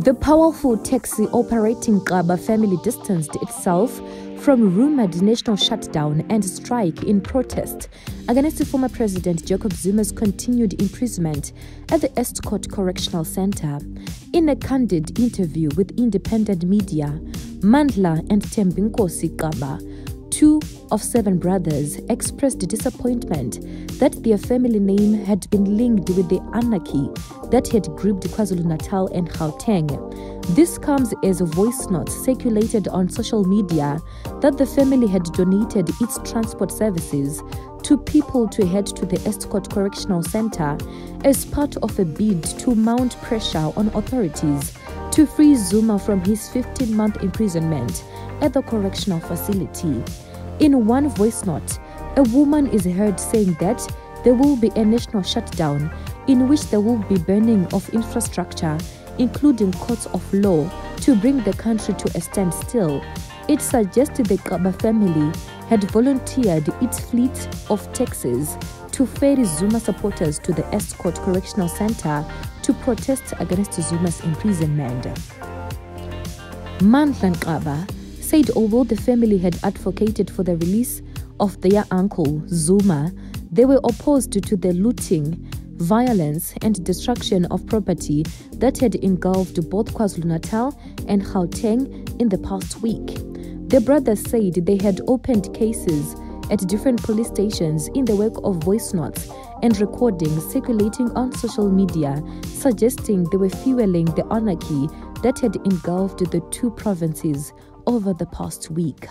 The powerful taxi operating Gcaba family distanced itself from rumored national shutdown and strike in protest against former President Jacob Zuma's continued imprisonment at the Estcourt Correctional Center. In a candid interview with independent media, Mandla and Thembinkosi Gcaba two of seven brothers expressed disappointment that their family name had been linked with the anarchy that had gripped KwaZulu-Natal and Gauteng. This comes as a voice note circulated on social media that the family had donated its transport services to people to head to the Estcourt Correctional Center as part of a bid to mount pressure on authorities to free Zuma from his 15 month imprisonment at the correctional facility. In one voice note, a woman is heard saying that there will be a national shutdown in which there will be burning of infrastructure, including courts of law, to bring the country to a standstill. It suggested the Gcaba family had volunteered its fleet of taxis to ferry Zuma supporters to the Estcourt Correctional Center to protest against Zuma's imprisonment. Mandla Gcaba said although the family had advocated for the release of their uncle, Zuma, they were opposed to the looting, violence, and destruction of property that had engulfed both KwaZulu Natal and Gauteng in the past week. The brothers said they had opened cases at different police stations in the wake of voice notes and recordings circulating on social media suggesting they were fueling the anarchy that had engulfed the two provinces over the past week.